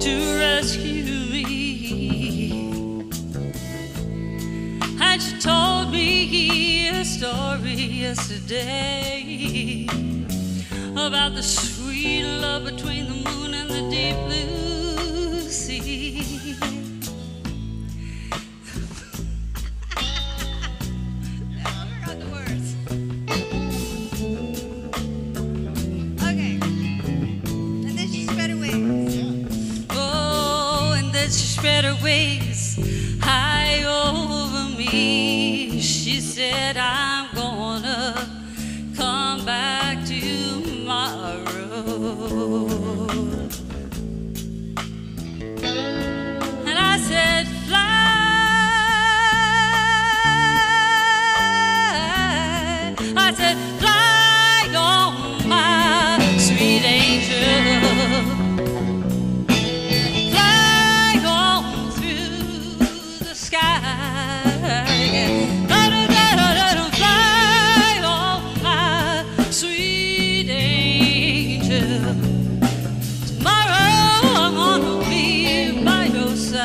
to rescue me. And she told me a story yesterday about the sweet love between the moon and the deep blue sea. Her wings high over me. She said, I'm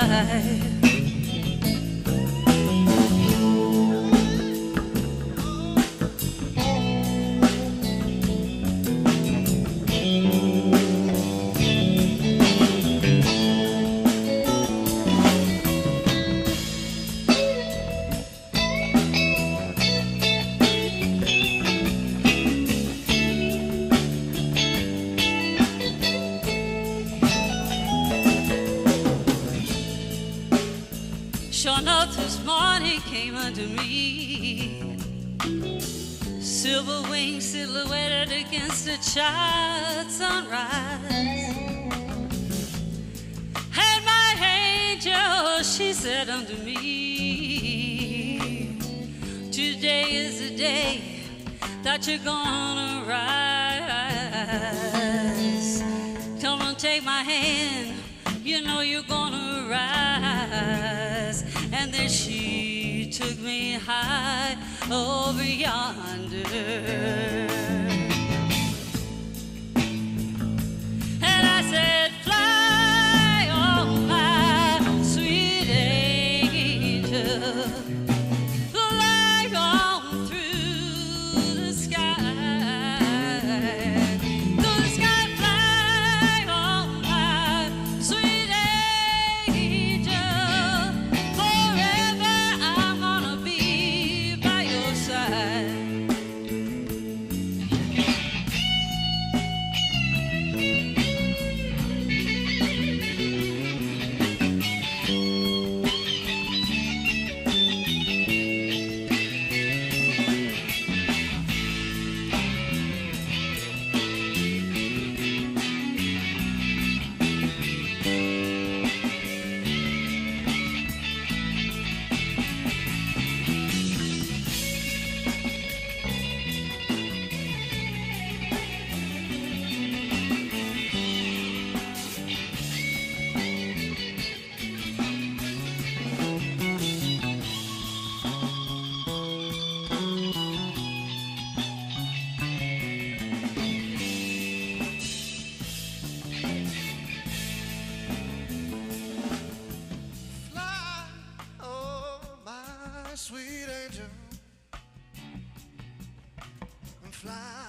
your Sure enough, this morning came unto me. Silver wings silhouetted against the child sunrise. And my angel, she said unto me, Today is the day that you're gonna rise. Come and take my hand, you know you're gonna rise. Took me high over yonder. Sweet angel. Fly